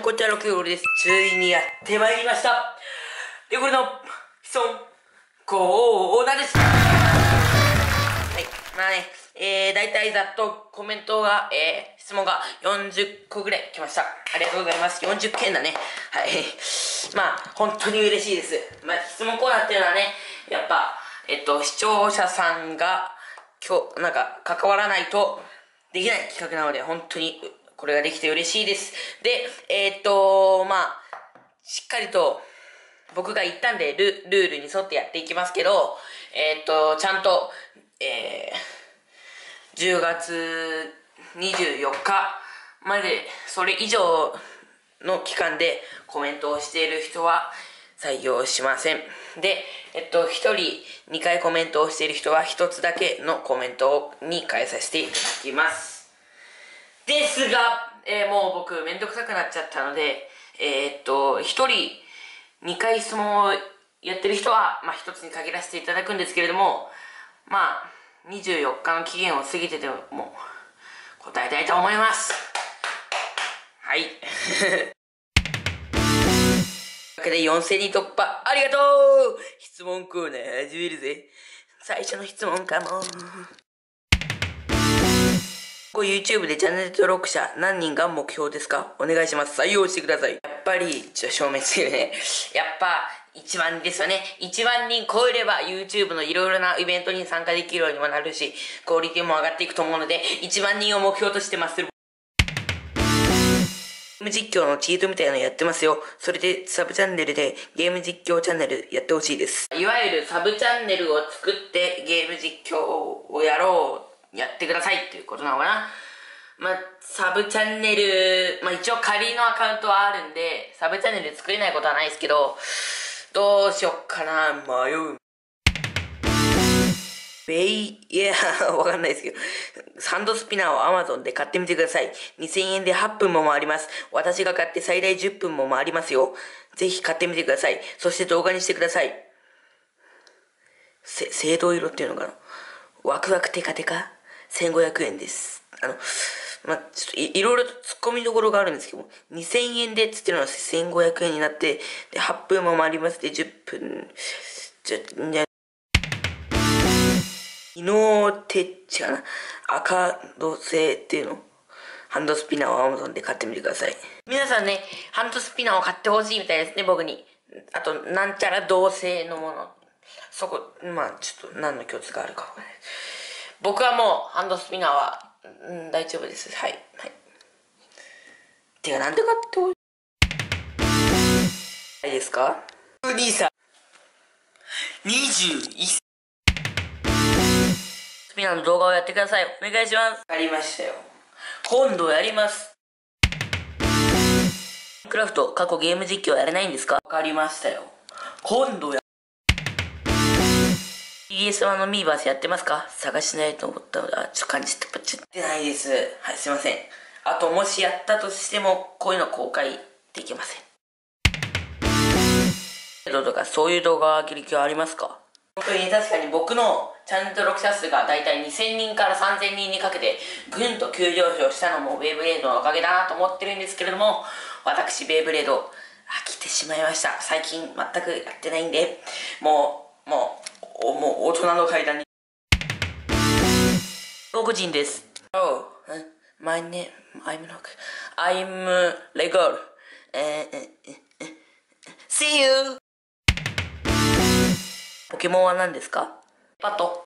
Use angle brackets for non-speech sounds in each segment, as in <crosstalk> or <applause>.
もこちらのケオルです。ついにやってまいりました。で、これの、質問、コーナーです。はい。まあね、えー、大体ざっとコメントが、えー、質問が40個ぐらい来ました。ありがとうございます。40件だね。はい。まあ、本当に嬉しいです。まあ、質問コーナーっていうのはね、やっぱ、えっと、視聴者さんが、今日、なんか、関わらないと、できない企画なので、本当に、これができて嬉しいです。で、えーっと、まあ、しっかりと、僕が言ったんでル、ルールに沿ってやっていきますけど、えーっと、ちゃんと、えー、10月24日まで、それ以上の期間でコメントをしている人は採用しません。で、えっと、1人2回コメントをしている人は1つだけのコメントに変えさせていただきます。ですが、えーもう僕めんどくさくなっちゃったので、えーっと、1人2回質問をやってる人は、まあ、1つに限らせていただくんですけれども、まあ、24日の期限を過ぎてても、答えたいと思います。はい。<laughs> というわけで4000人突破ありがとう質問コーナー始めるぜ。最初の質問かも。こう YouTube でチャンネル登録者何人が目標ですか？お願いします。採用してください。やっぱり、ちょっと証明するね。<laughs> やっぱ、1万人ですよね。1万人超えれば YouTube のいろいろなイベントに参加できるようにもなるし、クオリティも上がっていくと思うので、1万人を目標としてます。ゲーム実況のチートみたいなのやってますよ。それでサブチャンネルでゲーム実況チャンネルやってほしいです。いわゆるサブチャンネルを作ってゲーム実況をやろう、やってくださいっていうことなのかな。まあ、サブチャンネル、まあ一応仮のアカウントはあるんで、サブチャンネル作れないことはないですけど、どうしよっかな、迷う。ベイ、いや、わかんないですけど、サンドスピナーを Amazon で買ってみてください。2000円で8分も回ります。私が買って最大10分も回りますよ。ぜひ買ってみてください。そして動画にしてください。せ、青銅色っていうのかなワクワクテカテカ ?1500 円です。あの、まあ、ちょっといいろいろと突っ込みどころがあるんですけども、2000円でっつってるのは1500円になって、で、8分も回りますで、10分、じゃ、じゃ、イノテッチかな赤土製っていうのハンドスピナーを Amazon で買ってみてください。皆さんね、ハンドスピナーを買ってほしいみたいですね、僕に。あと、なんちゃら銅製のもの。そこ、まあちょっと何の共通があるかわかんない。僕はもう、ハンドスピナーは、うん、大丈夫です。はい。はい。てか、なんで買ってほしい？いですか？兄さん。21スピナーの動画をやってください。お願いします。わかりましたよ。今度やります。クラフト、過去ゲーム実況やれないんですか？わかりましたよ。今度や、TBS 版のミーバースやってますか？探しないと思ったので、あ、ちょっと感じてパチってないです。はい、すいません。あと、もしやったとしても、こういうの公開できません。どうとか、そういう動画を上げる気はありますか？本当に確かに僕のチャンネル登録者数がだいたい2000人から3000人にかけてぐんと急上昇したのもベイブレードのおかげだなと思ってるんですけれども私ベイブレード飽きてしまいました最近全くやってないんでもうもうおもう大人の階段に僕人です Oh my name I'm not I'm Lego See you ポケモンは何ですか？パト。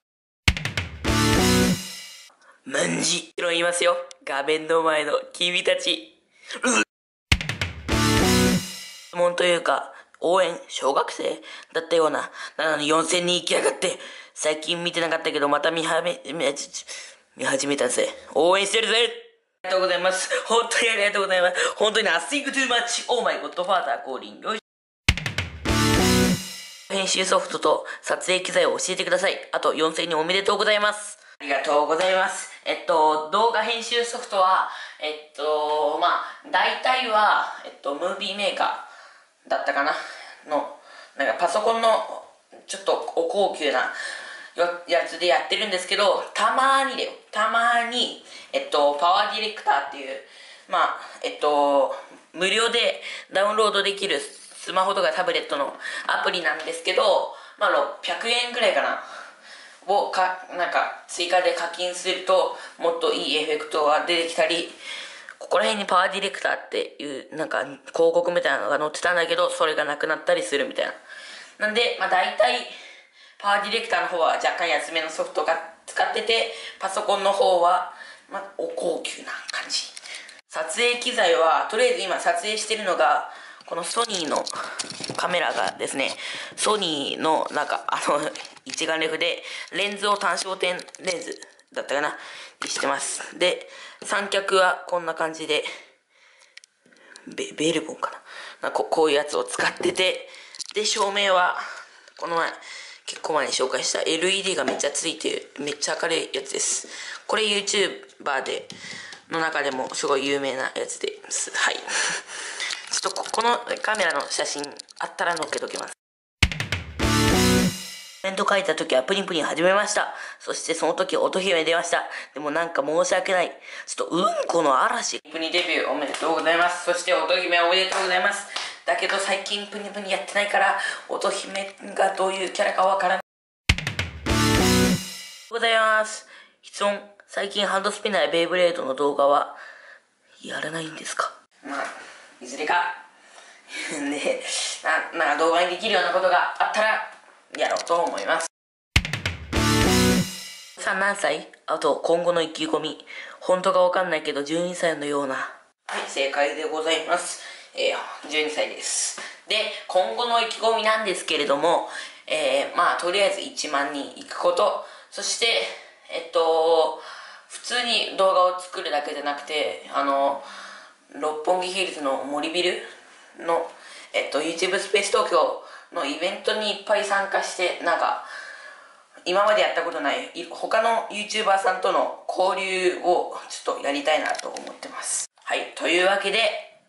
ムンジ。も言いますよ。画面の前の君たち。質問というか、応援、小学生？だったような。なのに4000人行きやがって。最近見てなかったけど、また見はめ、見始めたぜ。応援してるぜありがとうございます。本当にありがとうございます。本当に Nothing too much. Oh my godfather calling. よし編集ソフトと撮影機材を教えてください。あと4000人おめでとうございます。ありがとうございます。えっと、動画編集ソフトは、えっと、まあ、大体は、えっと、ムービーメーカーだったかな？の、なんかパソコンの、ちょっとお高級なやつでやってるんですけど、たまにだよ。たまに、えっと、パワーディレクターっていう、まあ、えっと、無料でダウンロードできるスマホとかタブレットのアプリなんですけど、まあ、600円ぐらいかな？をか、なんか、追加で課金すると、もっといいエフェクトが出てきたり、ここら辺にパワーディレクターっていう、なんか、広告みたいなのが載ってたんだけど、それがなくなったりするみたいな。なんで、まあ大体、パワーディレクターの方は若干安めのソフトが使ってて、パソコンの方は、まあ、お高級な感じ。撮影機材は、とりあえず今撮影してるのが、このソニーのカメラがですね、ソニーのなんかあの一眼レフでレンズを単焦点レンズだったかな？にしてます。で、三脚はこんな感じで、ベベルボンかな？ここういうやつを使ってて、で、照明はこの前、結構前に紹介した LED がめっちゃついてる、めっちゃ明るいやつです。これ YouTuber で、の中でもすごい有名なやつです。はい。<laughs> ちょっとこのカメラの写真あったら載っけときます。コメント書いた時はプリンプリン始めました。そしてその時音姫出ました。でもなんか申し訳ない。ちょっとうんこの嵐。プニデビューおめでとうございます。そして音姫おめでとうございます。だけど最近プニプニやってないから、音姫がどういうキャラかわからない。ございます。質問。最近ハンドスピナーやベイブレードの動画は、やらないんですか？まあいずれか <laughs> でななんか動画にできるようなことがあったらやろうと思います。さあ何歳？あと今後の意気込み。本当かわかんないけど12歳のような。はい正解でございます。えー、12歳です。で今後の意気込みなんですけれどもえー、まあとりあえず1万人行くこと。そしてえっと普通に動画を作るだけじゃなくてあの六本木ヒルズの森ビルの、えっと、YouTube スペース東京のイベントにいっぱい参加してなんか今までやったことない他の YouTuber さんとの交流をちょっとやりたいなと思ってます。はいというわけで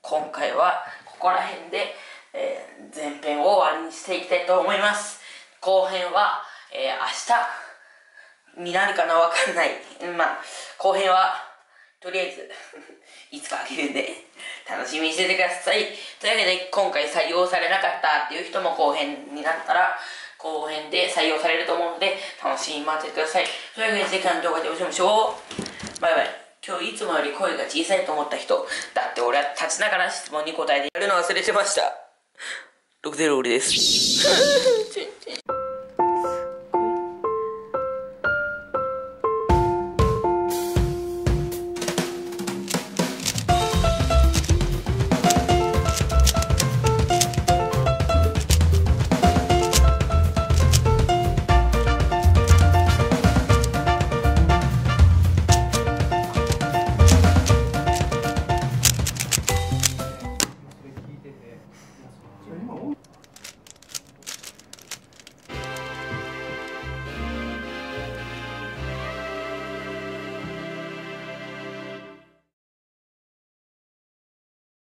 今回はここら辺で、えー、前編を終わりにしていきたいと思います。後編は、えー、明日になるかなわかんない。まあ後編はとりあえず <laughs> いつかあげるんで、楽しみにしててください。というわけで、今回採用されなかったっていう人も後編になったら、後編で採用されると思うので、楽しみに待っててください。というわけで、次回の動画でお会いしましょう。バイバイ。今日いつもより声が小さいと思った人、だって俺は立ちながら質問に答えてやるの忘れてました。60です。